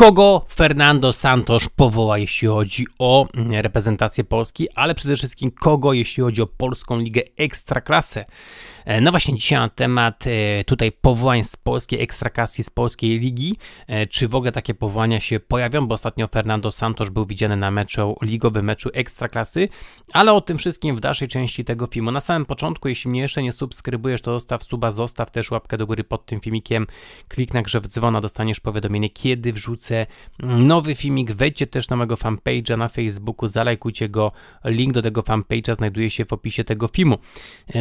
Kogo Fernando Santos powoła, jeśli chodzi o reprezentację Polski, ale przede wszystkim kogo, jeśli chodzi o polską ligę Ekstraklasę. E, no właśnie dzisiaj na temat e, tutaj powołań z polskiej ekstraklasy, z polskiej ligi. E, czy w ogóle takie powołania się pojawią, bo ostatnio Fernando Santos był widziany na meczu, ligowym meczu ekstraklasy, ale o tym wszystkim w dalszej części tego filmu. Na samym początku, jeśli mnie jeszcze nie subskrybujesz, to zostaw suba, zostaw też łapkę do góry pod tym filmikiem, klik na grzew dzwona, dostaniesz powiadomienie, kiedy wrzucę nowy filmik. Wejdźcie też na mojego fanpage'a na Facebooku, zalajkujcie go, link do tego fanpage'a znajduje się w opisie tego filmu.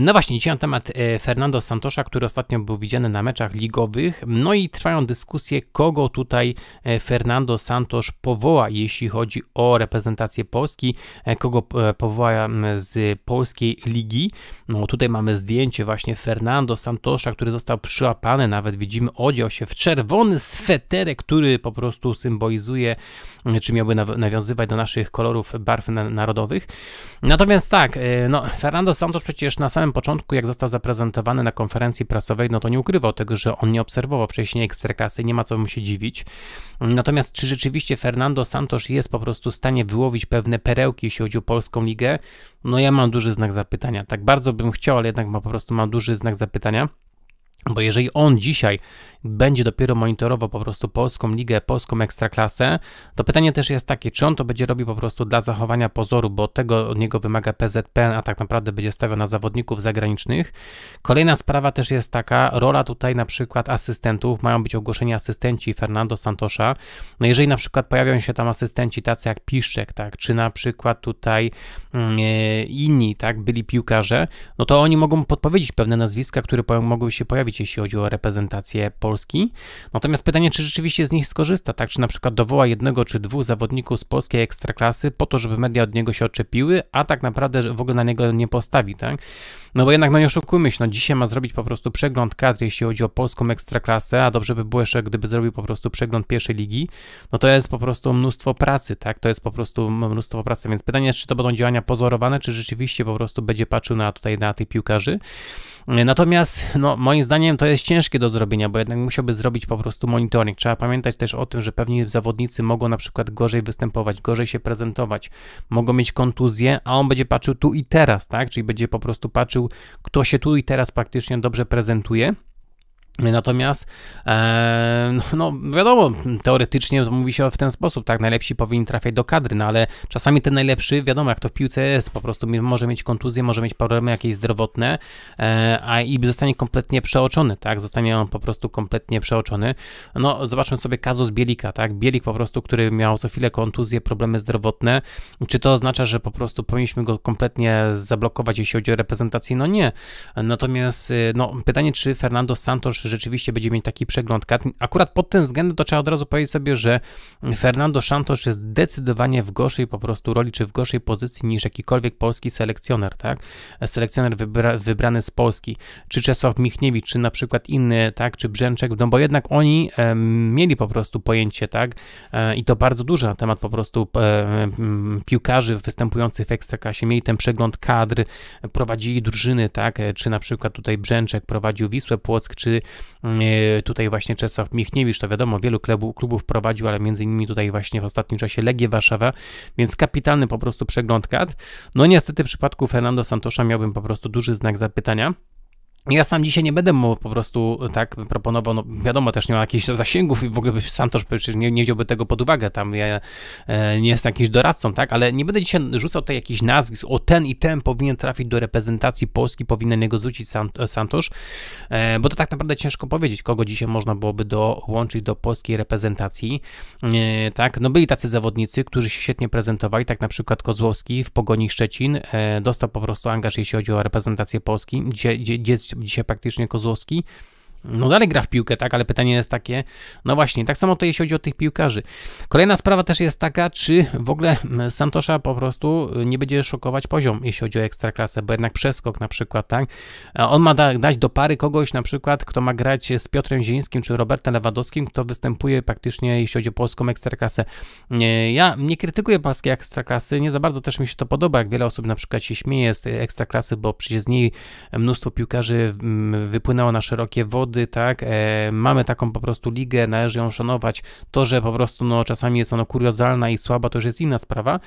No właśnie, dzisiaj na temat E, Fernando Santosza, który ostatnio był widziany na meczach ligowych. No i trwają dyskusje, kogo tutaj e, Fernando Santos powoła, jeśli chodzi o reprezentację Polski, e, kogo powoła z polskiej ligi. No tutaj mamy zdjęcie właśnie Fernando Santosza, który został przyłapany, nawet widzimy odział się w czerwony sweterek, który po prostu symbolizuje, czy miałby nawiązywać do naszych kolorów barw narodowych. Natomiast tak, no Fernando Santos przecież na samym początku, jak został zaprezentowany na konferencji prasowej, no to nie ukrywał tego, że on nie obserwował wcześniej ekstraklasy, nie ma co mu się dziwić. Natomiast czy rzeczywiście Fernando Santos jest po prostu w stanie wyłowić pewne perełki, jeśli chodzi o polską ligę? No ja mam duży znak zapytania. Tak bardzo bym chciał, ale jednak ma, po prostu mam duży znak zapytania. Bo jeżeli on dzisiaj będzie dopiero monitorował po prostu polską ligę, polską ekstraklasę, to pytanie też jest takie, czy on to będzie robił po prostu dla zachowania pozoru, bo tego od niego wymaga PZP, a tak naprawdę będzie stawiał na zawodników zagranicznych. Kolejna sprawa też jest taka, rola tutaj na przykład asystentów, mają być ogłoszeni asystenci Fernando Santosza. No jeżeli na przykład pojawią się tam asystenci tacy jak Piszczek, tak, czy na przykład tutaj e, inni, tak, byli piłkarze, no to oni mogą podpowiedzieć pewne nazwiska, które mogły się pojawić, jeśli chodzi o reprezentację Polski. Natomiast pytanie, czy rzeczywiście z nich skorzysta, tak? Czy na przykład dowoła jednego czy dwóch zawodników z polskiej ekstraklasy po to, żeby media od niego się odczepiły, a tak naprawdę w ogóle na niego nie postawi, tak? No bo jednak, no nie oszukujmy się, no dzisiaj ma zrobić po prostu przegląd kadry, jeśli chodzi o polską ekstraklasę, a dobrze by było jeszcze, gdyby zrobił po prostu przegląd pierwszej ligi, no to jest po prostu mnóstwo pracy, tak? To jest po prostu mnóstwo pracy, więc pytanie jest, czy to będą działania pozorowane, czy rzeczywiście po prostu będzie patrzył na tutaj na tych piłkarzy. Natomiast, no, moim zdaniem to jest ciężkie do zrobienia, bo jednak musiałby zrobić po prostu monitoring. Trzeba pamiętać też o tym, że pewni zawodnicy mogą na przykład gorzej występować, gorzej się prezentować, mogą mieć kontuzję, a on będzie patrzył tu i teraz, tak? Czyli będzie po prostu patrzył, kto się tu i teraz praktycznie dobrze prezentuje. Natomiast, e, no, no wiadomo, teoretycznie to mówi się w ten sposób, tak, najlepsi powinni trafiać do kadry, no ale czasami ten najlepszy, wiadomo, jak to w piłce jest, po prostu może mieć kontuzję, może mieć problemy jakieś zdrowotne, e, a i zostanie kompletnie przeoczony, tak, zostanie on po prostu kompletnie przeoczony. No, zobaczmy sobie kazus Bielika, tak, Bielik po prostu, który miał co chwilę kontuzję, problemy zdrowotne, czy to oznacza, że po prostu powinniśmy go kompletnie zablokować, jeśli chodzi o reprezentację? No nie. Natomiast, y, no, pytanie, czy Fernando Santos rzeczywiście będzie mieć taki przegląd kart. Akurat pod tym względem to trzeba od razu powiedzieć sobie, że Fernando Santos jest zdecydowanie w gorszej po prostu roli, czy w gorszej pozycji niż jakikolwiek polski selekcjoner, tak? Selekcjoner wybra, wybrany z Polski, czy Czesław Michniewicz, czy na przykład inny, tak, czy Brzęczek, no bo jednak oni e, mieli po prostu pojęcie, tak, e, i to bardzo duże na temat po prostu e, piłkarzy występujących w Ekstraklasie, mieli ten przegląd kadr, prowadzili drużyny, tak, e, czy na przykład tutaj Brzęczek prowadził Wisłę Płock, czy tutaj właśnie Czesław Michniewicz, to wiadomo, wielu klubów, klubów prowadził, ale między innymi tutaj właśnie w ostatnim czasie Legię Warszawa, więc kapitalny po prostu przegląd kadr. No niestety w przypadku Fernando Santosza miałbym po prostu duży znak zapytania. Ja sam dzisiaj nie będę mu po prostu tak proponował, no wiadomo, też nie ma jakichś zasięgów i w ogóle Santosz przecież nie, nie wziąłby tego pod uwagę, tam ja e, nie jestem jakimś doradcą, tak, ale nie będę dzisiaj rzucał tutaj jakichś nazwisk, o ten i ten powinien trafić do reprezentacji Polski, powinien niego zwrócić Sant, Santosz, e, bo to tak naprawdę ciężko powiedzieć, kogo dzisiaj można byłoby dołączyć do polskiej reprezentacji, e, tak, no byli tacy zawodnicy, którzy się świetnie prezentowali, tak na przykład Kozłowski w Pogoni Szczecin e, dostał po prostu angaż, jeśli chodzi o reprezentację Polski, gdzie, gdzie, gdzie dzisiaj praktycznie Kozłowski no dalej gra w piłkę, tak, ale pytanie jest takie, no właśnie, tak samo to jeśli chodzi o tych piłkarzy. Kolejna sprawa też jest taka, czy w ogóle Santosza po prostu nie będzie szokować poziom, jeśli chodzi o ekstraklasę, bo jednak przeskok na przykład, tak, on ma da, dać do pary kogoś na przykład, kto ma grać z Piotrem Zielińskim czy Robertem Lewandowskim, kto występuje praktycznie, jeśli chodzi o polską ekstraklasę. Ja nie krytykuję polskiej ekstraklasy, nie za bardzo też mi się to podoba, jak wiele osób na przykład się śmieje z ekstraklasy, bo przecież z niej mnóstwo piłkarzy wypłynęło na szerokie wody, zawody, tak, e, mamy taką po prostu ligę, należy ją szanować. To, że po prostu no, czasami jest ona kuriozalna i słaba, to już jest inna sprawa.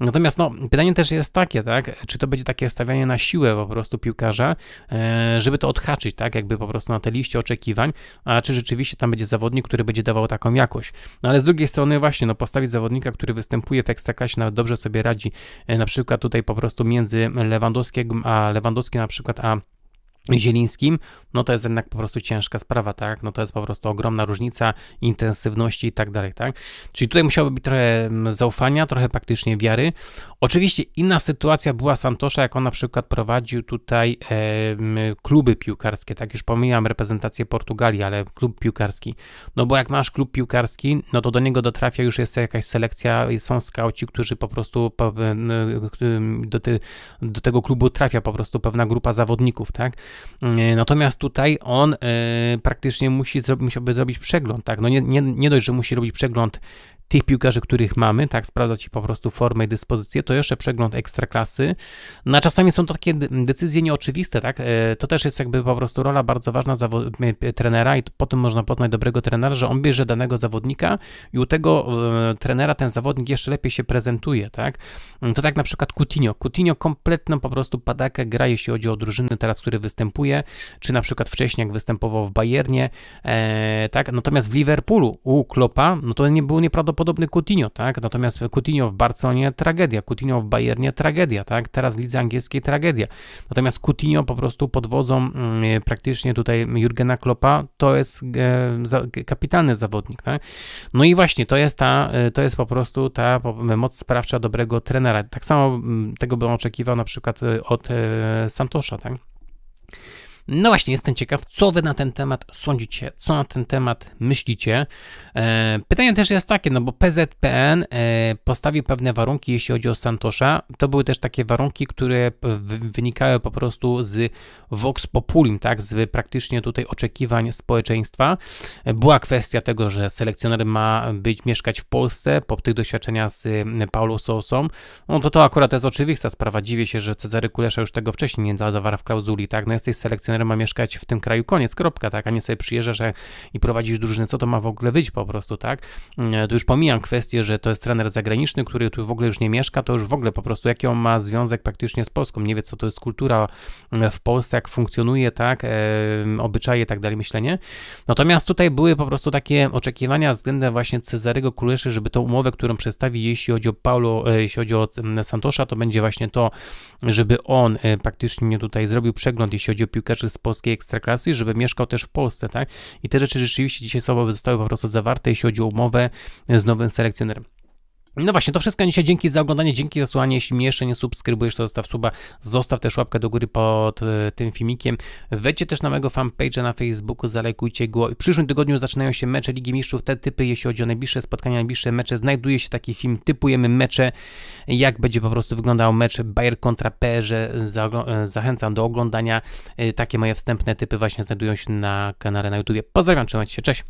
Natomiast no, pytanie też jest takie, tak, czy to będzie takie stawianie na siłę po prostu piłkarza, e, żeby to odhaczyć, tak, jakby po prostu na te liście oczekiwań, a czy rzeczywiście tam będzie zawodnik, który będzie dawał taką jakość. No ale z drugiej strony właśnie, no postawić zawodnika, który występuje w Ekstraklasie, nawet dobrze sobie radzi, e, na przykład tutaj po prostu między Lewandowskim a Lewandowskim na przykład, a Zielińskim, no to jest jednak po prostu ciężka sprawa, tak? No to jest po prostu ogromna różnica intensywności i tak dalej, tak? Czyli tutaj musiałoby być trochę mm, zaufania, trochę praktycznie wiary. Oczywiście inna sytuacja była Santosza, jak on na przykład prowadził tutaj e, kluby piłkarskie, tak? Już pomijam reprezentację Portugalii, ale klub piłkarski. No bo jak masz klub piłkarski, no to do niego dotrafia już jest jakaś selekcja, są skauci, którzy po prostu do, te, do tego klubu trafia po prostu pewna grupa zawodników, tak? E, natomiast tutaj on e, praktycznie musi musiałby zrobić przegląd, tak? No nie, nie, nie dość, że musi robić przegląd tych piłkarzy, których mamy, tak, sprawdzać ci po prostu formę i dyspozycję, to jeszcze przegląd ekstraklasy. No a czasami są to takie decyzje nieoczywiste, tak, e, to też jest jakby po prostu rola bardzo ważna trenera i potem można poznać dobrego trenera, że on bierze danego zawodnika i u tego e, trenera ten zawodnik jeszcze lepiej się prezentuje, tak. To tak na przykład Coutinho. Coutinho kompletną po prostu padakę gra, jeśli chodzi o drużyny teraz, który występuje, czy na przykład wcześniej jak występował w Bayernie, e, tak, natomiast w Liverpoolu u Klopa, no to nie było nieprawdopodobne podobny Coutinho, tak? Natomiast Coutinho w Barcelonie tragedia, Coutinho w Bayernie tragedia, tak? Teraz w lidze angielskiej tragedia. Natomiast Coutinho po prostu pod wodzą mm, praktycznie tutaj Jurgena Kloppa to jest e, kapitalny zawodnik, tak? No i właśnie to jest ta, e, to jest po prostu ta moc sprawcza dobrego trenera. Tak samo mm, tego bym oczekiwał na przykład e, od Santosza, tak? No właśnie, jestem ciekaw, co wy na ten temat sądzicie, co na ten temat myślicie. E, pytanie też jest takie, no bo PZPN e, postawił pewne warunki, jeśli chodzi o Santosza. To były też takie warunki, które wynikały po prostu z Vox Populim, tak, z praktycznie tutaj oczekiwań społeczeństwa. Była kwestia tego, że selekcjoner ma być, mieszkać w Polsce po tych doświadczeniach z Paulo Sousą. No to to akurat jest oczywista sprawa. Dziwię się, że Cezary Kulesza już tego wcześniej nie zawarł w klauzuli, tak, no jesteś selekcjonerem trener ma mieszkać w tym kraju, koniec, kropka, tak, a nie sobie przyjeżdżasz i prowadzisz drużynę, co to ma w ogóle być po prostu, tak. Mm, tu już pomijam kwestię, że to jest trener zagraniczny, który tu w ogóle już nie mieszka, to już w ogóle po prostu jaki on ma związek praktycznie z Polską, nie wie co to jest kultura mm, w Polsce, jak funkcjonuje, tak, e, obyczaje tak dalej, myślenie. Natomiast tutaj były po prostu takie oczekiwania względem właśnie Cezarego Kuleszy, żeby tą umowę, którą przedstawi, jeśli chodzi o Paulo, e, jeśli chodzi o mm, Santosza, to będzie właśnie to, żeby on e, praktycznie tutaj zrobił przegląd, jeśli chodzi o piłkarzy z polskiej ekstraklasy, żeby mieszkał też w Polsce, tak? I te rzeczy rzeczywiście dzisiaj zostały po prostu zawarte, jeśli chodzi o umowę z nowym selekcjonerem. No właśnie, to wszystko dzisiaj. Dzięki za oglądanie, dzięki za słuchanie. Jeśli mnie jeszcze nie subskrybujesz, to zostaw suba, zostaw też łapkę do góry pod e, tym filmikiem. Wejdźcie też na mojego fanpage'a na Facebooku, zalajkujcie go. W przyszłym tygodniu zaczynają się mecze Ligi Mistrzów. Te typy, jeśli chodzi o najbliższe spotkania, najbliższe mecze, znajduje się taki film, typujemy mecze, jak będzie po prostu wyglądał mecz Bayer kontra PSG. E, zachęcam do oglądania. E, takie moje wstępne typy właśnie znajdują się na kanale na YouTube. Pozdrawiam, trzymajcie się, cześć!